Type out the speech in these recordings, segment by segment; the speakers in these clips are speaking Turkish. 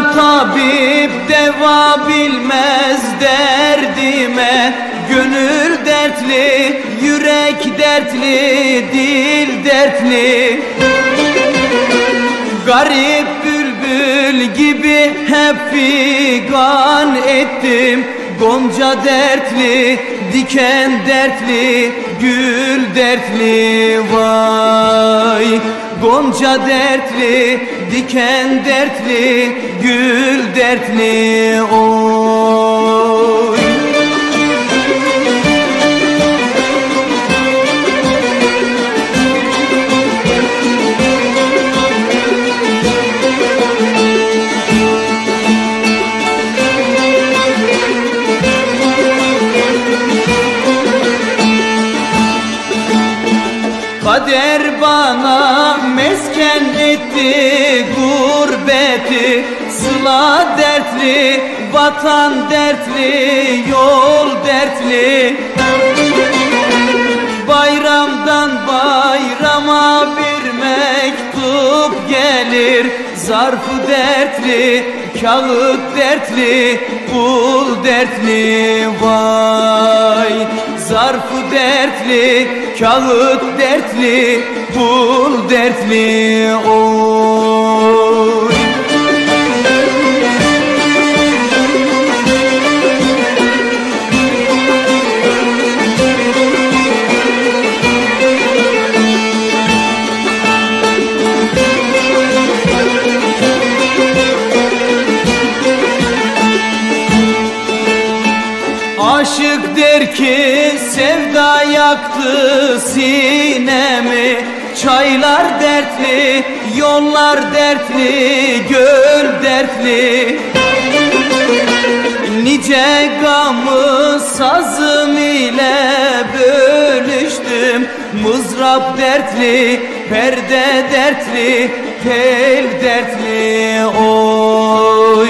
tabip deva bilmez derdime. Gönül dertli, yürek dertli, dil dertli. Garip bülbül gibi hep figan ettim. Gonca dertli, diken dertli, gül dertli. Vay Gonca dertli, diken dertli, gül dertli oy Kader bana mesken etti gurbeti Sıla dertli, vatan dertli, yol dertli. Bayramdan bayrama bir mektup gelir Zarfı dertli, kağıt dertli, pul dertli. Vay Zarfı dertli, kağıt dertli, pul dertli oy Aşık der ki sevda yaktı sinemi. Çaylar dertli, yollar dertli, göl dertli. Nice gamı sazım ile bölüştüm. Mızrap dertli, perde dertli, tel dertli. Oy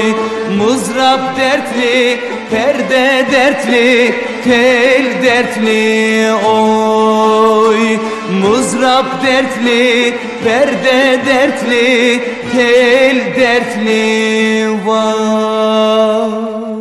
Mızrap dertli, perde dertli, tel dertli oy. Mızrap dertli, perde dertli, tel dertli vay